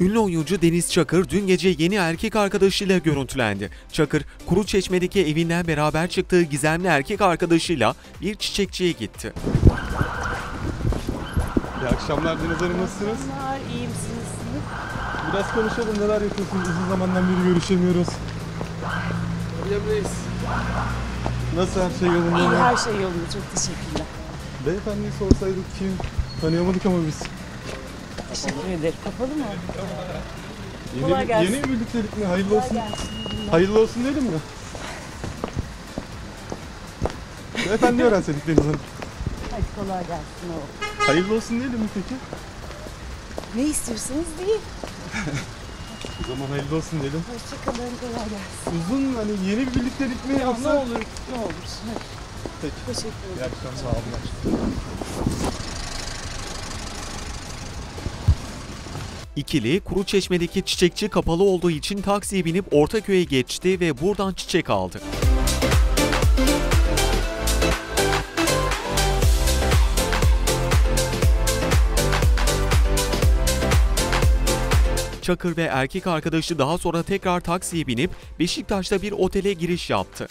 Ünlü oyuncu Deniz Çakır dün gece yeni erkek arkadaşıyla görüntülendi. Çakır, Kuruçeşme'deki evinden beraber çıktığı gizemli erkek arkadaşıyla bir çiçekçiye gitti. İyi akşamlar Deniz Hanım nasılsınız? Merhabalar, iyi misiniz? Biraz konuşalım neler yapıyorsunuz uzun zamandan beri görüşemiyoruz. Nasıl her şey yolunda İyi, her şey yolunda. Çok teşekkürler. Beyefendiyi sorsaydık kim? Tanıyamadık ama biz. Teşekkür ederim. Kapalı mı? Yeni, Kolay gelsin. yeni bir birliktelik mi? Hayırlı olsun. Hayırlı olsun diyelim mi? Beyefendi öğrenseydik Deniz Hanım. Hadi kolay gelsin oğlum. Hayırlı olsun diyelim mi peki? Ne istiyorsanız değil. O zaman hayırlı olsun diyelim. Hoşçakalın, kolay gelsin. Uzun hani yeni bir birliktelik mi Ya, ne olur, ne olur. Hadi. Peki. Teşekkür İyi ederim. akşamlar. Sağ olun. İkili, Kuruçeşme'deki çiçekçi kapalı olduğu için taksiye binip Ortaköy'e geçti ve buradan çiçek aldı. Çakır ve erkek arkadaşı daha sonra tekrar taksiye binip Beşiktaş'ta bir otele giriş yaptı.